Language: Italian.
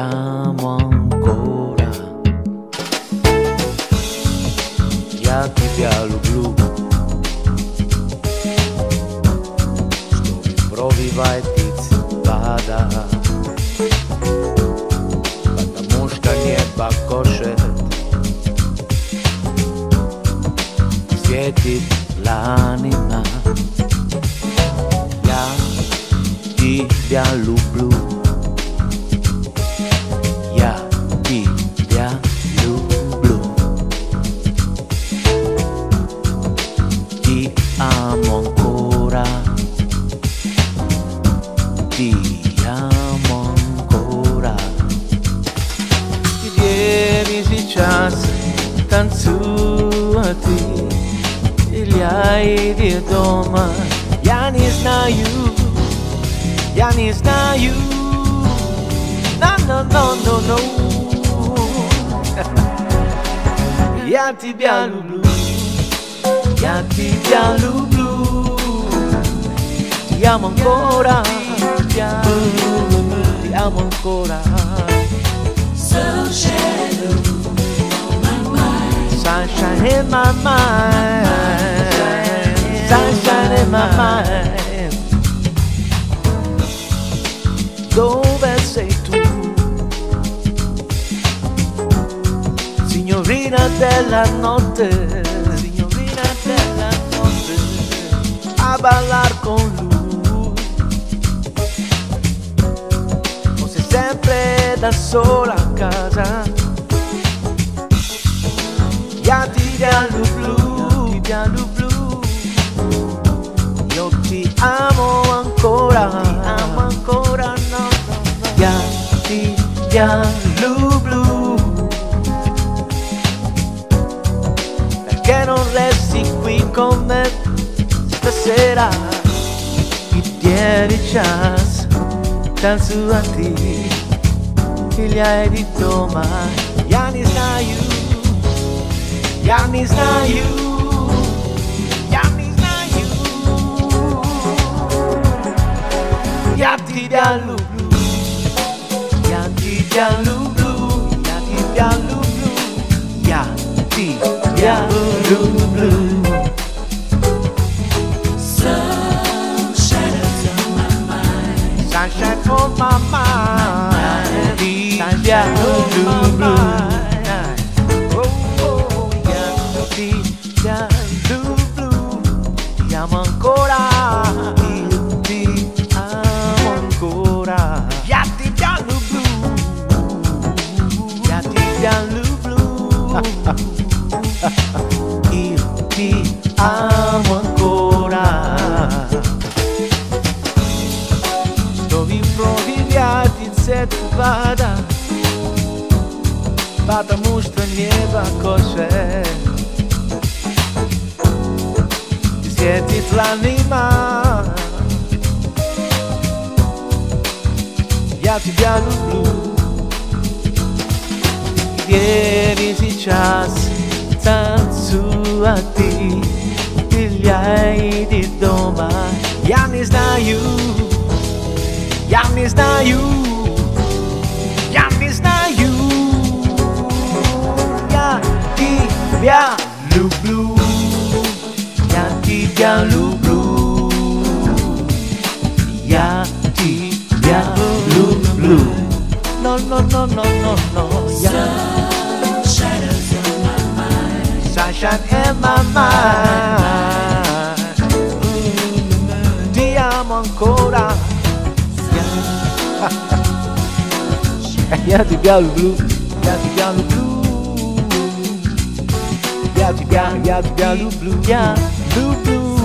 siamo ancora. Gli occhi bialo blu. Sto Što proviva je tic pada Kada muška njeba košet Svjeti l'anima. Ja ti bjalu blu. танцуйте Или я иди дома Я не знаю, я не знаю No, no, no, no, no Я тебя люблю Я тебя люблю Ti amo ancora Ti amo ancora Sunshine in my mind. Sunshine in my mind. Dove sei tu? Signorina della notte. Signorina della notte. A ballar con lui. O sempre da sola a casa Ya ti piano blu, ti piano blu. Io ti amo ancora, ti amo ancora, no, no, no. Ya ti piano blu. Perché non resti qui con me stasera? Mi tieni chance, tanzuati Ili hai di doma, ja nie znaju Yanni's not you. My mind, amo ancora. Io ti amo ancora. Ya ti giallo blu. Ya ti giallo blu. Io ti amo ancora. Dove improvigliati in set vada. Vada mostra nieva cos'è. L'anima Я тебя люблю. Vieni сейчас танцуйте Или иди дома. Я не знаю. Я не знаю. Я не знаю. Я тебя люблю yang lublu Ya tidak lublu No no no no no no Ya Sunshine in my mind Sunshine in my mind Diamo ancora Ya tidak lublu Ya tidak lublu Ya tidak ya tidak lublu Ya blue, blue.